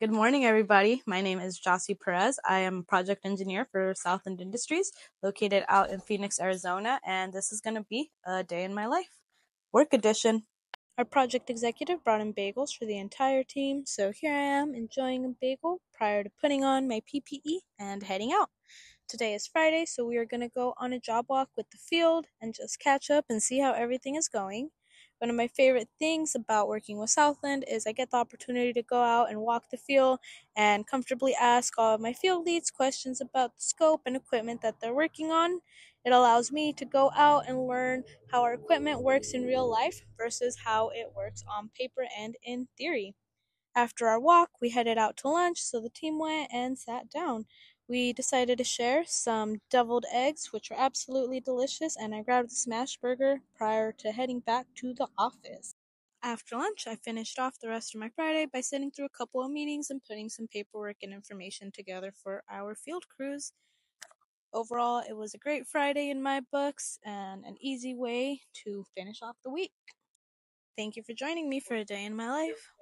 Good morning, everybody. My name is Jocy Perez. I am a project engineer for Southland Industries, located out in Phoenix, Arizona, and this is going to be a day in my life. Work edition. Our project executive brought in bagels for the entire team, so here I am enjoying a bagel prior to putting on my PPE and heading out. Today is Friday, so we are going to go on a job walk with the field and just catch up and see how everything is going. One of my favorite things about working with Southland is I get the opportunity to go out and walk the field and comfortably ask all of my field leads questions about the scope and equipment that they're working on. It allows me to go out and learn how our equipment works in real life versus how it works on paper and in theory. After our walk, we headed out to lunch, so the team went and sat down. We decided to share some deviled eggs, which were absolutely delicious, and I grabbed the smash burger prior to heading back to the office. After lunch, I finished off the rest of my Friday by sitting through a couple of meetings and putting some paperwork and information together for our field crews. Overall, it was a great Friday in my books and an easy way to finish off the week. Thank you for joining me for a day in my life.